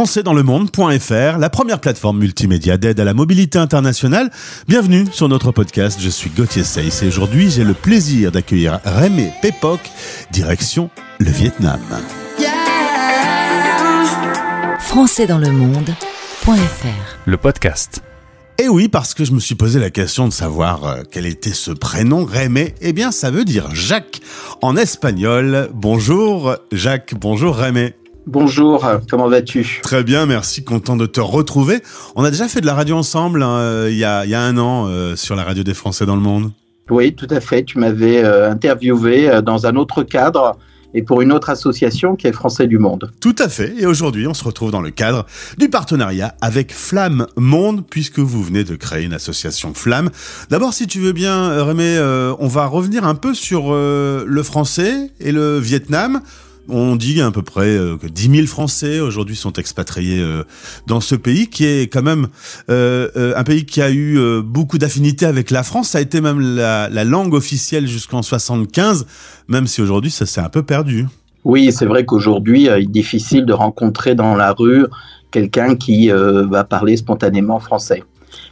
françaisdanslemonde.fr, la première plateforme multimédia d'aide à la mobilité internationale. Bienvenue sur notre podcast. Je suis Gauthier Seyss et aujourd'hui, j'ai le plaisir d'accueillir Rémé Pépoc, direction le Vietnam. françaisdanslemonde.fr Le podcast. Et oui, parce que je me suis posé la question de savoir euh, quel était ce prénom, Rémé. Eh bien, ça veut dire Jacques en espagnol. Bonjour Jacques, bonjour Rémé. Bonjour, comment vas-tu Très bien, merci, content de te retrouver. On a déjà fait de la radio ensemble hein, euh, il, y a, il y a un an euh, sur la radio des Français dans le monde. Oui, tout à fait. Tu m'avais euh, interviewé euh, dans un autre cadre et pour une autre association qui est Français du Monde. Tout à fait, et aujourd'hui on se retrouve dans le cadre du partenariat avec Flamme Monde, puisque vous venez de créer une association Flamme. D'abord, si tu veux bien, euh, on va revenir un peu sur euh, le français et le Vietnam. On dit à peu près euh, que 10 000 Français aujourd'hui sont expatriés euh, dans ce pays, qui est quand même euh, un pays qui a eu beaucoup d'affinités avec la France. Ça a été même la, la langue officielle jusqu'en 75, même si aujourd'hui ça s'est un peu perdu. Oui, c'est vrai qu'aujourd'hui, il est difficile de rencontrer dans la rue quelqu'un qui va parler spontanément français.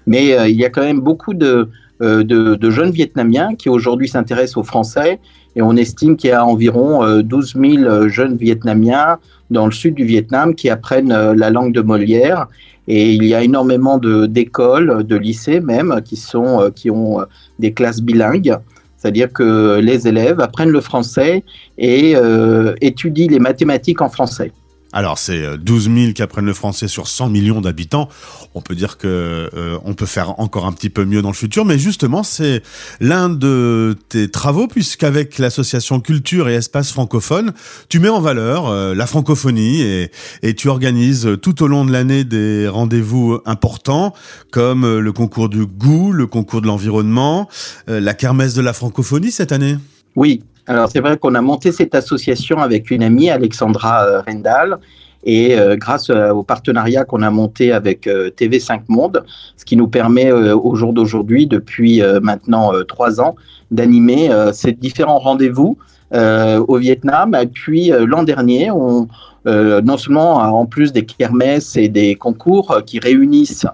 Mais il y a quand même beaucoup de, de, de jeunes Vietnamiens qui aujourd'hui s'intéressent aux Français et on estime qu'il y a environ euh, 12 000 jeunes Vietnamiens dans le sud du Vietnam qui apprennent euh, la langue de Molière et il y a énormément d'écoles, de, lycées même qui, sont, euh, qui ont euh, des classes bilingues. C'est-à-dire que les élèves apprennent le français et euh, étudient les mathématiques en français. Alors c'est euh, 12 000 qui apprennent le français sur 100 millions d'habitants. On peut dire que euh, on peut faire encore un petit peu mieux dans le futur, mais justement c'est l'un de tes travaux puisqu'avec l'association Culture et Espace francophone, tu mets en valeur euh, la francophonie et, et tu organises tout au long de l'année des rendez-vous importants comme euh, le concours du goût, le concours de l'environnement, euh, la kermesse de la francophonie cette année. Oui, alors c'est vrai qu'on a monté cette association avec une amie, Alexandra euh, Rendal, et euh, grâce euh, au partenariat qu'on a monté avec euh, TV5 Monde, ce qui nous permet au jour d'aujourd'hui, depuis maintenant trois ans, d'animer ces différents rendez-vous au Vietnam. Et puis l'an dernier, on, non seulement en plus des kermesses et des concours qui réunissent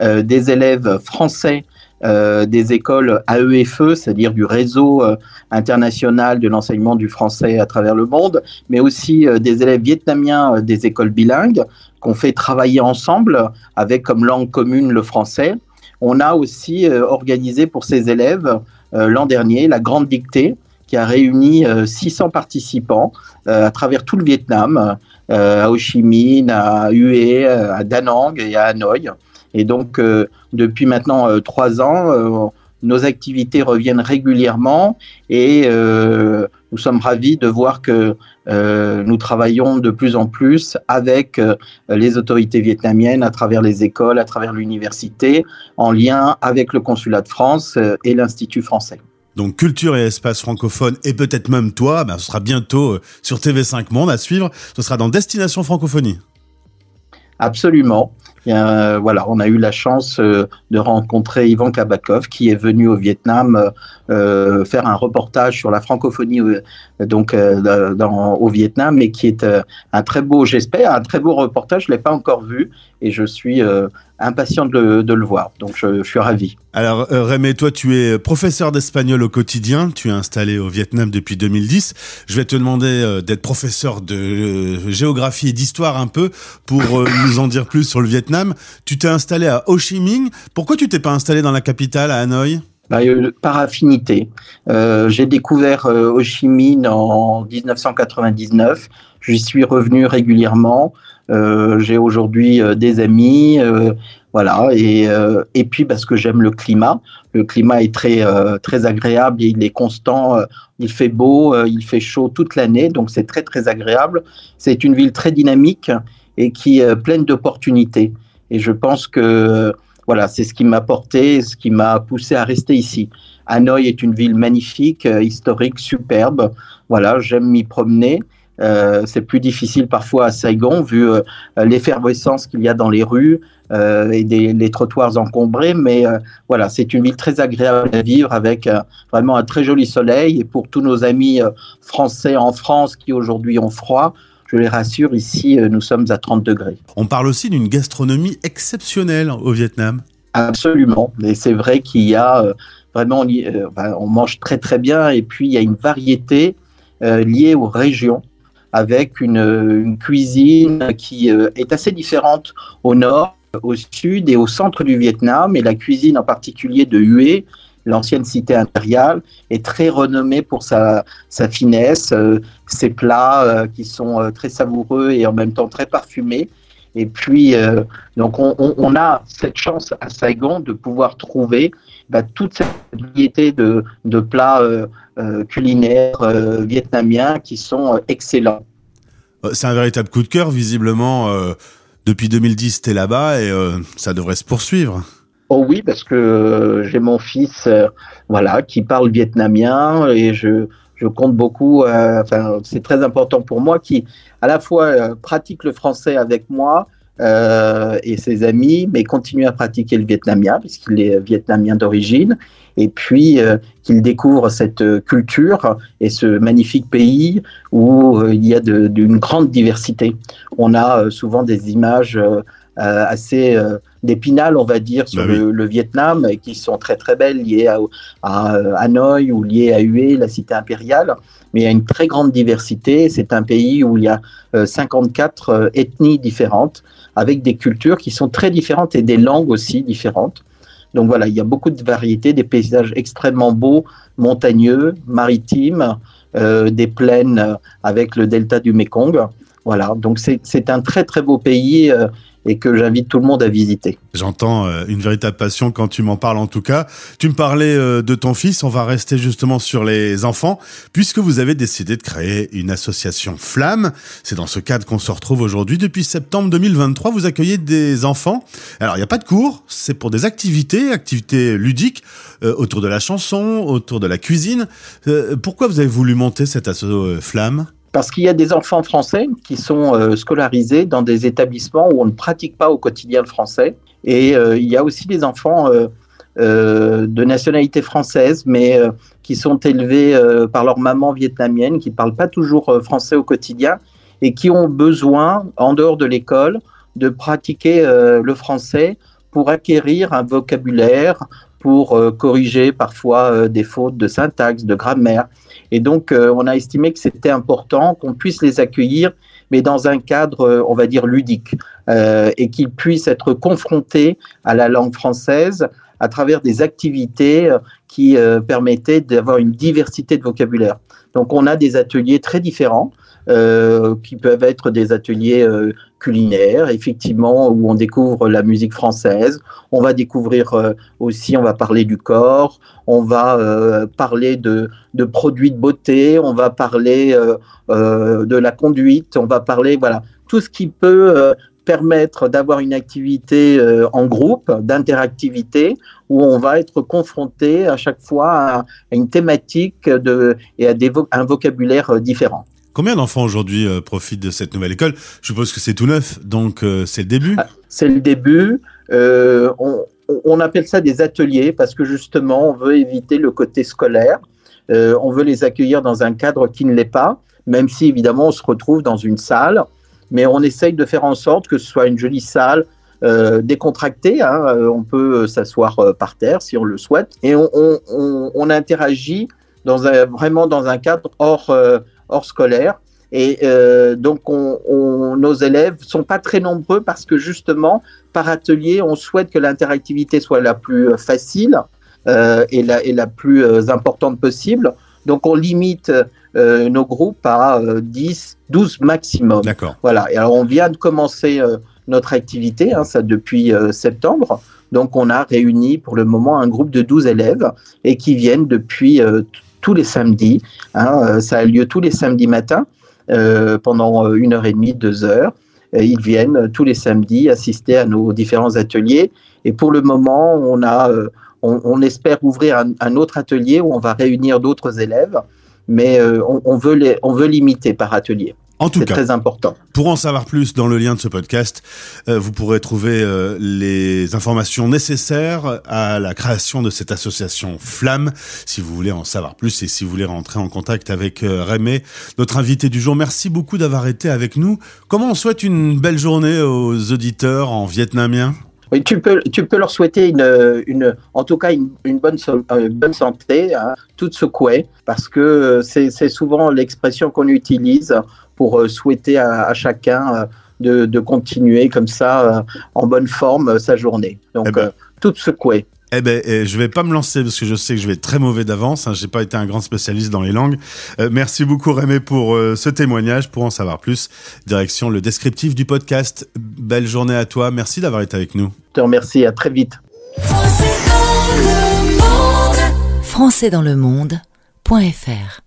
des élèves français des écoles AEFE, c'est-à-dire du réseau euh, international de l'enseignement du français à travers le monde, mais aussi euh, des élèves vietnamiens euh, des écoles bilingues qu'on fait travailler ensemble avec comme langue commune le français. On a aussi euh, organisé pour ces élèves euh, l'an dernier la grande dictée qui a réuni euh, 600 participants euh, à travers tout le Vietnam, euh, à Ho Chi Minh, à Hue, euh, à Da Nang et à Hanoï. Et donc, euh, depuis maintenant euh, trois ans, euh, nos activités reviennent régulièrement et nous sommes ravis de voir que nous travaillons de plus en plus avec les autorités vietnamiennes à travers les écoles, à travers l'université, en lien avec le consulat de France et l'Institut français. Donc culture et espace francophone et peut-être même toi, ben, ce sera bientôt sur TV5 Monde à suivre. Ce sera dans Destination Francophonie. Absolument. Euh, voilà, on a eu la chance euh, de rencontrer Ivan Kabakov qui est venu au Vietnam euh, faire un reportage sur la francophonie euh, donc euh, dans, au Vietnam et qui est un très beau, j'espère, un très beau reportage. Je l'ai pas encore vu et je suis impatient de le, de le voir. Donc je, je suis ravi. Alors Rémé, toi tu es professeur d'espagnol au quotidien, tu es installé au Vietnam depuis 2010. Je vais te demander d'être professeur de géographie et d'histoire un peu pour nous en dire plus sur le Vietnam. Tu t'es installé à Ho Chi Minh. Pourquoi tu t'es pas installé dans la capitale à Hanoï? Par affinité. Euh, J'ai découvert euh, Ho Chi Minh en 1999. J'y suis revenu régulièrement. Euh, J'ai aujourd'hui euh, des amis, euh, voilà. Et, euh, et puis parce que j'aime le climat. Le climat est très très agréable. Il est constant. il fait beau. il fait chaud toute l'année. Donc c'est très très agréable. C'est une ville très dynamique et qui est pleine d'opportunités. Et je pense que voilà, c'est ce qui m'a porté, ce qui m'a poussé à rester ici. Hanoï est une ville magnifique, euh, historique, superbe. Voilà, j'aime m'y promener. Euh, c'est plus difficile parfois à Saigon vu euh, l'effervescence qu'il y a dans les rues et les trottoirs encombrés. Mais voilà, c'est une ville très agréable à vivre avec vraiment un très joli soleil. Et pour tous nos amis français en France qui aujourd'hui ont froid, je les rassure, ici, nous sommes à 30 degrés. On parle aussi d'une gastronomie exceptionnelle au Vietnam. Absolument. Et c'est vrai qu'il y a vraiment, on, on, mange très très bien et puis il y a une variété liée aux régions avec une, une cuisine qui est assez différente au nord au sud et au centre du Vietnam, et la cuisine en particulier de Hue, l'ancienne cité impériale, est très renommée pour sa, finesse, euh, ses plats euh, qui sont euh, très savoureux et en même temps très parfumés. Et puis, donc on, a cette chance à Saigon de pouvoir trouver bah, toute cette variété de, de plats culinaires vietnamiens qui sont excellents. C'est un véritable coup de cœur, visiblement depuis 2010, tu es là-bas et ça devrait se poursuivre. Oh oui, parce que euh, j'ai mon fils, euh, voilà, qui parle vietnamien et je, je compte beaucoup. enfin, c'est très important pour moi, qui à la fois pratique le français avec moi et ses amis, mais continue à pratiquer le vietnamien puisqu'il est vietnamien d'origine et puis euh, qu'il découvre cette euh, culture et ce magnifique pays où euh, il y a d'une grande diversité. On a souvent des images assez d'épinal, on va dire, sur bah le, Vietnam, qui sont très très belles, liées à, à, Hanoï ou liées à Hue, la cité impériale. Mais il y a une très grande diversité. C'est un pays où il y a 54 ethnies différentes, avec des cultures qui sont très différentes et des langues aussi différentes. Donc voilà, il y a beaucoup de variétés, des paysages extrêmement beaux, montagneux, maritimes, euh, des plaines avec le delta du Mekong. Voilà, donc c'est un très très beau pays. Euh, et que j'invite tout le monde à visiter. J'entends euh, une véritable passion quand tu m'en parles en tout cas. Tu me parlais euh, de ton fils, on va rester justement sur les enfants, puisque vous avez décidé de créer une association Flamme. C'est dans ce cadre qu'on se retrouve aujourd'hui. Depuis septembre 2023, vous accueillez des enfants. Alors il n'y a pas de cours, c'est pour des activités, activités ludiques, euh, autour de la chanson, autour de la cuisine. pourquoi vous avez voulu monter cette asso Flamme? Parce qu'il y a des enfants français qui sont euh, scolarisés dans des établissements où on ne pratique pas au quotidien le français. Et euh, il y a aussi des enfants euh, de nationalité française, mais qui sont élevés par leur maman vietnamienne, qui ne parlent pas toujours français au quotidien et qui ont besoin, en dehors de l'école, de pratiquer le français pour acquérir un vocabulaire, pour corriger parfois des fautes de syntaxe, de grammaire. Et donc, euh, on a estimé que c'était important qu'on puisse les accueillir, mais dans un cadre, euh, on va dire, ludique, euh, et qu'ils puissent être confrontés à la langue française à travers des activités qui permettaient d'avoir une diversité de vocabulaire. Donc, on a des ateliers très différents. Euh, qui peuvent être des ateliers euh, culinaires, effectivement, où on découvre la musique française. On va découvrir euh, aussi, on va parler du corps, on va parler de, de, produits de beauté, on va parler de la conduite, on va parler, voilà, tout ce qui peut permettre d'avoir une activité en groupe, d'interactivité, où on va être confronté à chaque fois à, une thématique de, et à des un vocabulaire différent. Combien d'enfants aujourd'hui euh, profitent de cette nouvelle école? Je suppose que c'est tout neuf, donc euh, c'est le début. Ah, c'est le début. Euh, on, appelle ça des ateliers parce que justement, on veut éviter le côté scolaire. on veut les accueillir dans un cadre qui ne l'est pas, même si évidemment on se retrouve dans une salle. Mais on essaye de faire en sorte que ce soit une jolie salle, décontractée. Hein. on peut s'asseoir par terre si on le souhaite. Et on, interagit vraiment dans un cadre hors, hors scolaire. Et euh, donc, on, nos élèves sont pas très nombreux parce que justement, par atelier, on souhaite que l'interactivité soit la plus facile euh, et, la, et la plus euh, importante possible. Donc, on limite nos groupes à 10, 12 maximum. D'accord. Voilà. Et alors, on vient de commencer notre activité, hein, ça depuis septembre. Donc, on a réuni pour le moment un groupe de 12 élèves et qui viennent depuis tous les samedis. Hein, euh, ça a lieu tous les samedis matins euh, pendant euh, une heure et demie, deux heures. ils viennent tous les samedis assister à nos différents ateliers. Et pour le moment, on a, on, espère ouvrir un, autre atelier où on va réunir d'autres élèves, mais on, veut les, on veut limiter par atelier. En tout cas, très important. Pour en savoir plus dans le lien de ce podcast, euh, vous pourrez trouver euh, les informations nécessaires à la création de cette association Flamme, si vous voulez en savoir plus et si vous voulez rentrer en contact avec euh, Rémé, notre invité du jour. Merci beaucoup d'avoir été avec nous. Comment on souhaite une belle journée aux auditeurs en vietnamien? Oui, tu peux, tu peux leur souhaiter une, une, en tout cas une, une bonne, so- euh, une bonne santé, hein, toute secouée, parce que euh, c'est souvent l'expression qu'on utilise pour euh, souhaiter à, à chacun de, de continuer comme ça en bonne forme sa journée. Donc, Eh ben. toute secouée. Eh ben, eh, je vais pas me lancer parce que je sais que je vais être très mauvais d'avance. Hein, J'ai pas été un grand spécialiste dans les langues. Euh, merci beaucoup Rémé pour euh, ce témoignage. Pour en savoir plus, direction le descriptif du podcast. Belle journée à toi. Merci d'avoir été avec nous. Je te remercie. À très vite. Français dans le monde.fr